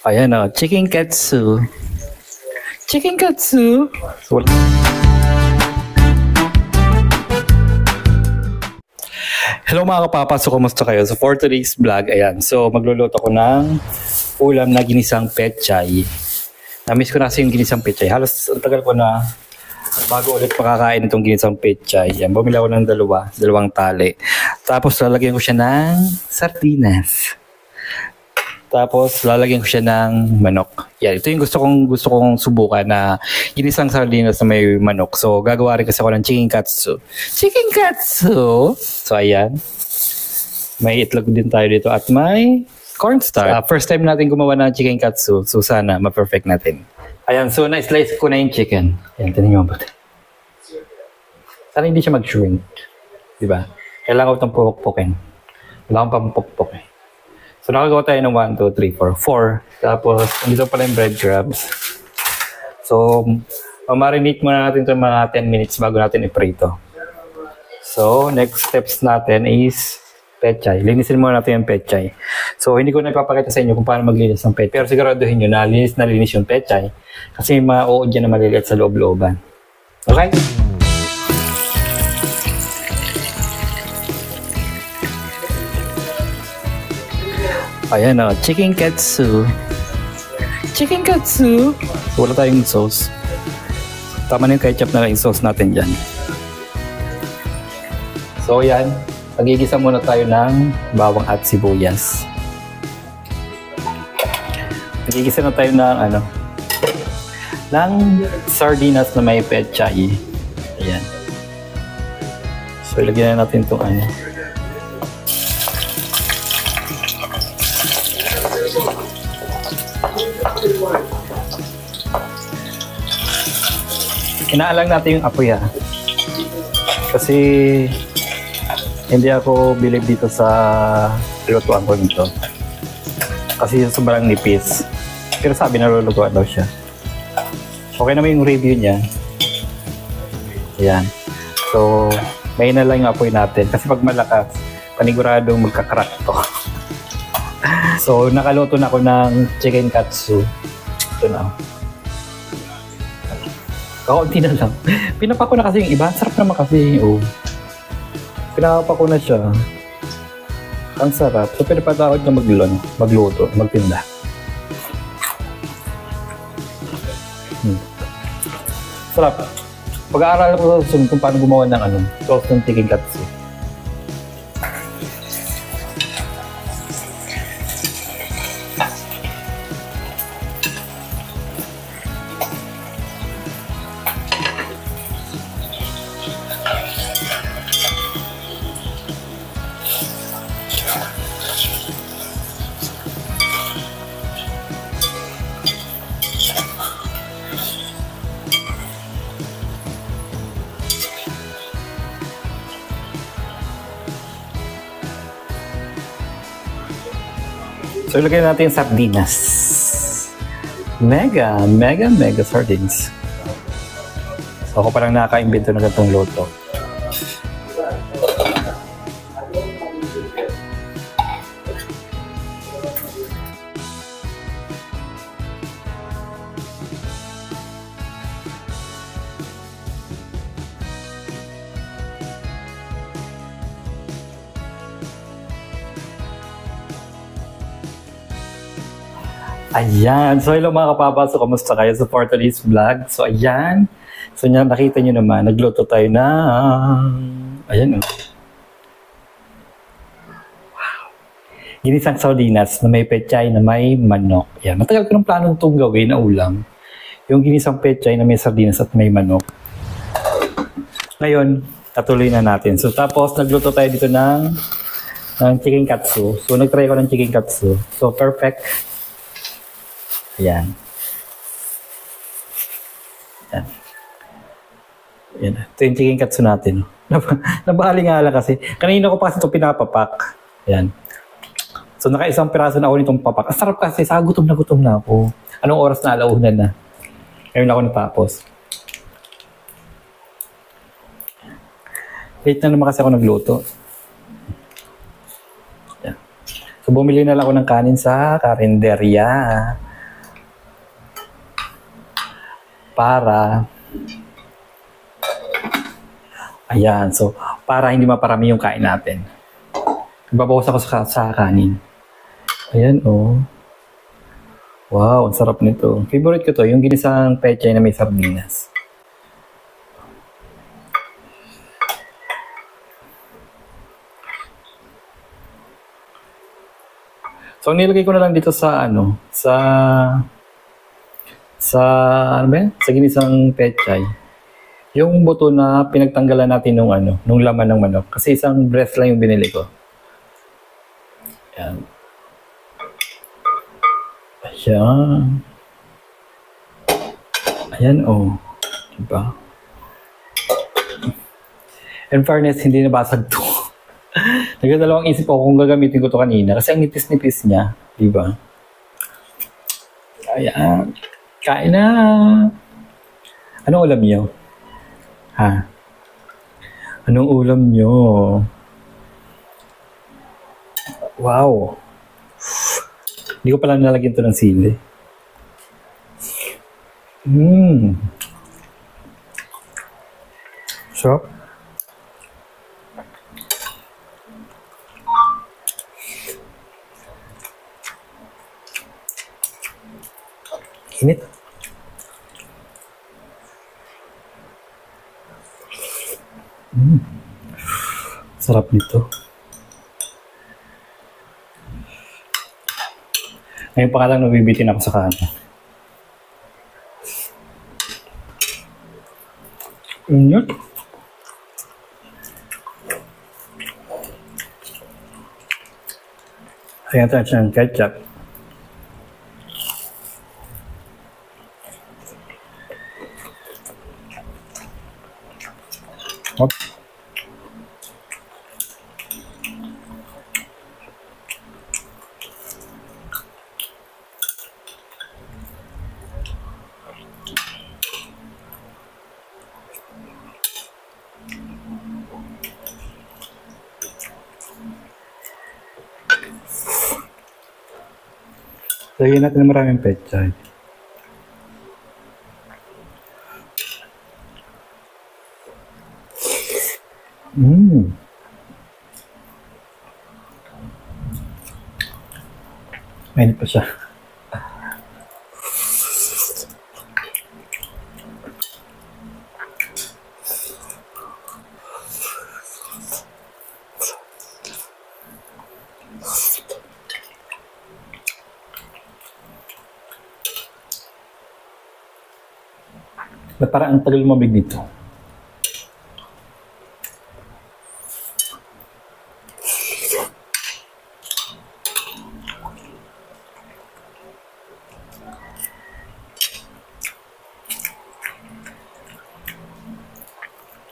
Ayan o, chicken katsu. Chicken katsu. Hello mga kapapas, so kumusta kayo? So for today's vlog, ayan. So magluluto ko ng ulam na ginisang pechay. Namiss ko na kasi yung ginisang pechay. Halos ang tagal ko na bago ulit makakain itong ginisang pechay. Yan, bumili ako ng dalawa, dalawang tali. Tapos lalagyan ko siya ng sardinas. Tapos lalagyan ko siya ng manok. Yan, ito yung gusto kong gusto kong subukan na ginisang sardinas na may manok. So gagawa rin kasi ako ng chicken katsu. Chicken katsu. So ayan. May itlog din tayo dito at may cornstarch. Uh, first time natin gumawa ng chicken katsu. So sana ma-perfect natin. Ayan, so na-slice ko na yung chicken. Ayan, tinan nyo ba? Sana hindi siya mag-shrink. Di ba? Kailangan ko itong pupukpukin. Kailangan pa pupukpuk eh. So nakagawa tayo ng 1, 2, 3, 4, 4. Tapos, dito pala yung breadcrumbs. So, mamarinate muna natin ito mga 10 minutes bago natin iprito. So, next steps natin is pechay. Linisin muna natin yung pechay. So, hindi ko na ipapakita sa inyo kung paano maglinis ng pechay. Pero siguraduhin nyo na linis na linis yung pechay. Kasi may mga uod dyan na maliliit sa loob-looban. Okay? Ayan o, chicken katsu. Chicken katsu. Wala tayong sauce. Tama na yung ketchup na lang yung sauce natin dyan. So yan, magigisa muna tayo ng bawang at sibuyas. Magigisa na tayo ng ano, ng sardinas na may pechay. Ayan. So ilagyan na natin itong ano, Inaalang natin yung apoy ah. Kasi hindi ako believe dito sa lutuan ko nito. Kasi sobrang nipis. Pero sabi na lulutuan daw siya. Okay naman yung review niya. Ayan. So, may na lang yung apoy natin. Kasi pag malakas, paniguradong magkakrack to. so, nakaluto na ako ng chicken katsu. Ito na. Kaunti na lang. Pinapako na kasi yung iba. Sarap naman kasi. Oh. Pinapako na siya. Ang sarap. So, pinapatawad na maglon, magluto, magtinda. Hmm. Sarap. Pag-aaral ko sa kung paano gumawa ng ano, sauce ng chicken katsu. So, ilagay natin yung sardinas. Mega, mega, mega sardines. So, ako parang nakaka-invento na itong loto. Ayan. So, hello mga kapapas. So, kamusta kayo sa Portalis Vlog? So, ayan. So, niya, nakita nyo naman, nagluto tayo na... Ayan, oh. Wow. Ginisang sardinas na may pechay na may manok. Ayan. Matagal ko ng plano itong gawin na ulam. Yung ginisang pechay na may sardinas at may manok. Ngayon, tatuloy na natin. So, tapos, nagluto tayo dito ng ng chicken katsu. So, nagtry ko ng chicken katsu. So, perfect Ayan. Ayan. Ayan. Ito yung chicken katsu natin. Nabali nga lang kasi. Kanina ko pa kasi ito pinapapak. Ayan. So naka-isang piraso na ako nitong papak. Ang sarap kasi, sa gutom na gutom na ako. Anong oras na alaunan na? Ngayon ako natapos. Late na naman kasi ako nagluto. So bumili na lang ako ng kanin sa karinderya. Para Ayan, so para hindi maparami yung kain natin. Babawas ako sa, sa kanin. Ayan, oh. Wow, ang sarap nito. Favorite ko to, yung ginisang pechay na may sardinas. So, nilagay ko na lang dito sa, ano, sa, sa, ano ba yan? Sa ginisang pechay. Yung buto na pinagtanggalan natin nung, ano, nung laman ng manok. Kasi isang breast lang yung binili ko. Ayan. Ayan. Ayan, oh. Diba? In fairness, hindi nabasag to. Nagdadalawang isip ako kung gagamitin ko to kanina kasi ang nipis-nipis niya, di ba? Ayan. Kain na. Anong ulam niyo? Ha? Anong ulam niyo? Wow. Hindi ko pala nalagyan to ng sili. Mmm. Sarap. Init. Mm. Sarap nito. Ngayon pa nga lang nabibitin ako sa kanan. Init. Ayan tayo ng ketchup. Lagyan natin ng maraming pechay. Mmm. Mainit pa siya. Ba't parang ang tagal lumamig dito?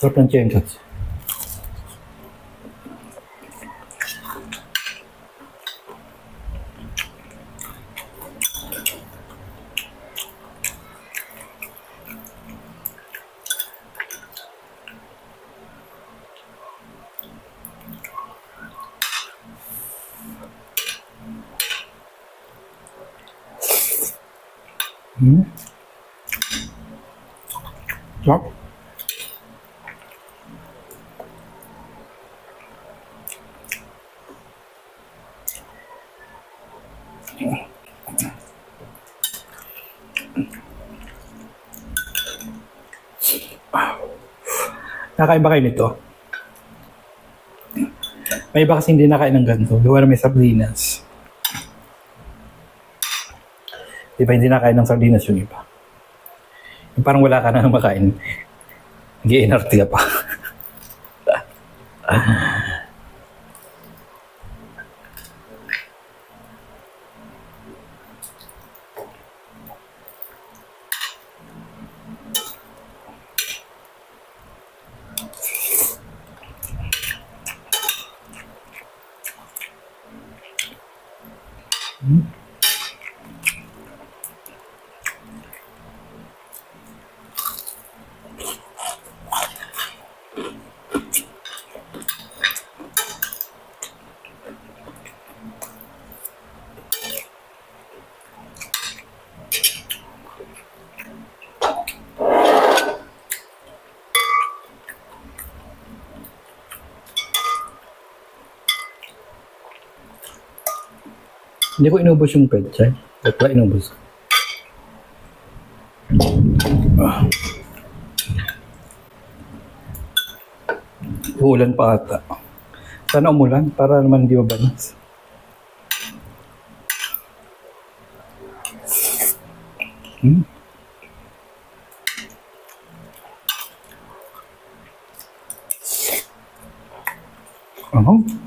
Sarap ng chicken Hmm? Sarap. Nakain ba kayo nito? May iba kasi hindi nakain ng ganito. Gawa na may sardinas. Di ba hindi nakain ng sardinas yung iba? Yung parang wala ka na makain. Nag-iinarte ka pa. Hindi ko inubos yung pechay. Ba't ba inubos? Ah. Uulan pa ata. Sana umulan para naman di mabanas. Hmm. Ano?